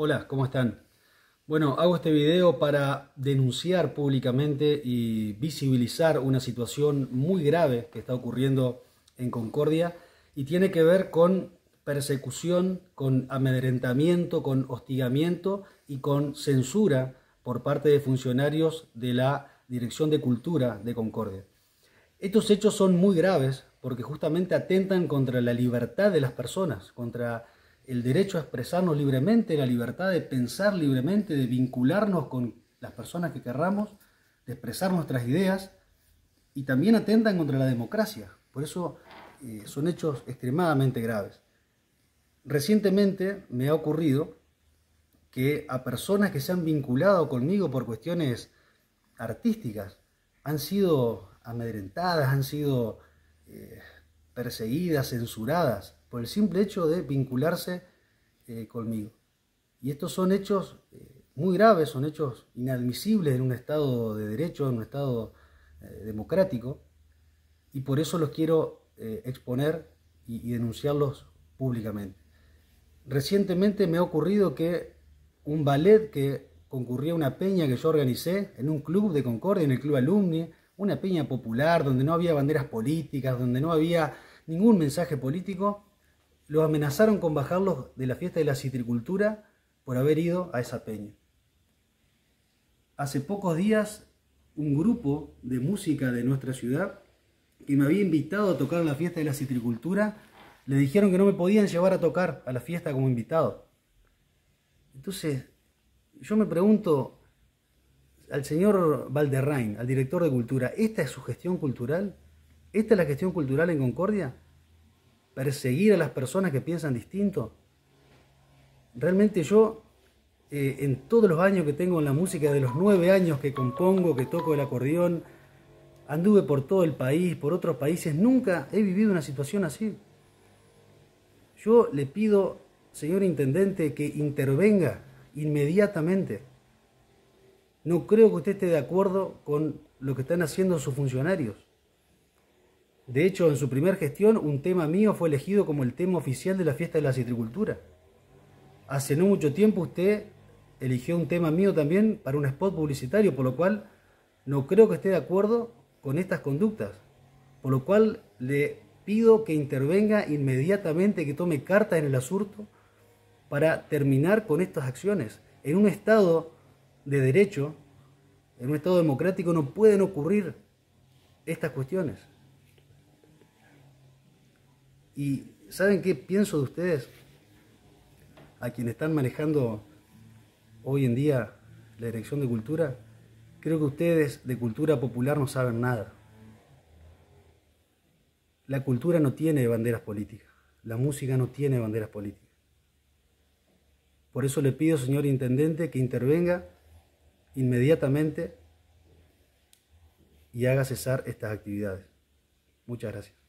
Hola, ¿cómo están? Bueno, hago este video para denunciar públicamente y visibilizar una situación muy grave que está ocurriendo en Concordia y tiene que ver con persecución, con amedrentamiento, con hostigamiento y con censura por parte de funcionarios de la Dirección de Cultura de Concordia. Estos hechos son muy graves porque justamente atentan contra la libertad de las personas, contra el derecho a expresarnos libremente, la libertad de pensar libremente, de vincularnos con las personas que querramos, de expresar nuestras ideas y también atentan contra la democracia. Por eso eh, son hechos extremadamente graves. Recientemente me ha ocurrido que a personas que se han vinculado conmigo por cuestiones artísticas han sido amedrentadas, han sido eh, perseguidas, censuradas, por el simple hecho de vincularse eh, conmigo. Y estos son hechos eh, muy graves, son hechos inadmisibles en un Estado de derecho, en un Estado democrático, y por eso los quiero exponer y denunciarlos públicamente. Recientemente me ha ocurrido que un ballet que concurría una peña que yo organicé en un club de Concordia, en el Club Alumni, una peña popular donde no había banderas políticas, donde no había ningún mensaje político, los amenazaron con bajarlos de la fiesta de la citricultura por haber ido a esa peña. Hace pocos días, un grupo de música de nuestra ciudad que me había invitado a tocar la fiesta de la citricultura, le dijeron que no me podían llevar a tocar a la fiesta como invitado. Entonces, yo me pregunto, al señor Valderrain, al director de cultura, ¿esta es su gestión cultural? ¿Esta es la gestión cultural en Concordia? ¿Perseguir a las personas que piensan distinto? Realmente yo, eh, en todos los años que tengo en la música, de los nueve años que compongo, que toco el acordeón, anduve por todo el país, por otros países, nunca he vivido una situación así. Yo le pido, señor Intendente, que intervenga inmediatamente no creo que usted esté de acuerdo con lo que están haciendo sus funcionarios. De hecho, en su primera gestión, un tema mío fue elegido como el tema oficial de la fiesta de la citricultura. Hace no mucho tiempo usted eligió un tema mío también para un spot publicitario, por lo cual no creo que esté de acuerdo con estas conductas. Por lo cual le pido que intervenga inmediatamente, que tome cartas en el asunto para terminar con estas acciones. En un estado de derecho, en un Estado democrático no pueden ocurrir estas cuestiones. ¿Y saben qué pienso de ustedes? A quienes están manejando hoy en día la dirección de cultura, creo que ustedes de cultura popular no saben nada. La cultura no tiene banderas políticas, la música no tiene banderas políticas. Por eso le pido, señor Intendente, que intervenga inmediatamente y haga cesar estas actividades. Muchas gracias.